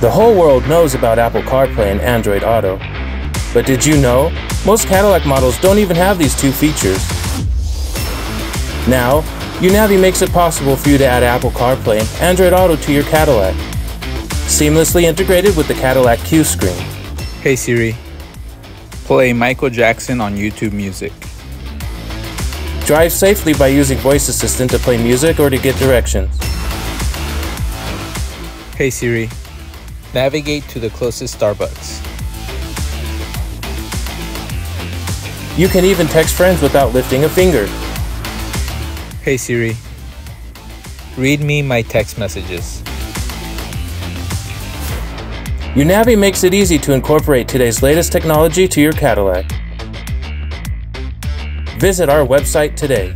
The whole world knows about Apple CarPlay and Android Auto. But did you know? Most Cadillac models don't even have these two features. Now, Unavi makes it possible for you to add Apple CarPlay and Android Auto to your Cadillac. Seamlessly integrated with the Cadillac CUE screen. Hey Siri, play Michael Jackson on YouTube Music. Drive safely by using Voice Assistant to play music or to get directions. Hey Siri, navigate to the closest Starbucks. You can even text friends without lifting a finger. Hey Siri, read me my text messages. Your Unavi makes it easy to incorporate today's latest technology to your Cadillac. Visit our website today